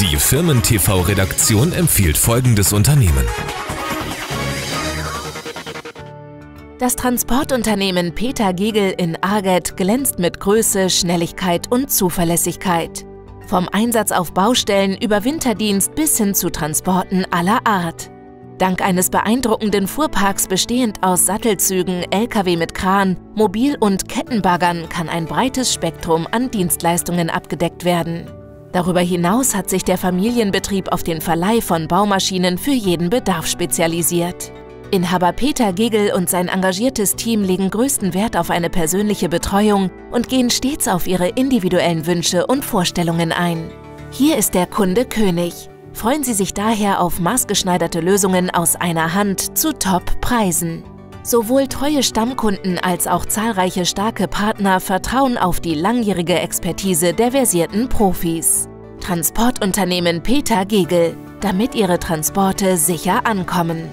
Die Firmen-TV-Redaktion empfiehlt folgendes Unternehmen. Das Transportunternehmen Peter Giegel in Arget glänzt mit Größe, Schnelligkeit und Zuverlässigkeit. Vom Einsatz auf Baustellen über Winterdienst bis hin zu Transporten aller Art. Dank eines beeindruckenden Fuhrparks bestehend aus Sattelzügen, Lkw mit Kran, Mobil- und Kettenbaggern kann ein breites Spektrum an Dienstleistungen abgedeckt werden. Darüber hinaus hat sich der Familienbetrieb auf den Verleih von Baumaschinen für jeden Bedarf spezialisiert. Inhaber Peter Gegel und sein engagiertes Team legen größten Wert auf eine persönliche Betreuung und gehen stets auf ihre individuellen Wünsche und Vorstellungen ein. Hier ist der Kunde König. Freuen Sie sich daher auf maßgeschneiderte Lösungen aus einer Hand zu Top-Preisen. Sowohl treue Stammkunden als auch zahlreiche starke Partner vertrauen auf die langjährige Expertise der versierten Profis. Transportunternehmen Peter Gegel, damit Ihre Transporte sicher ankommen.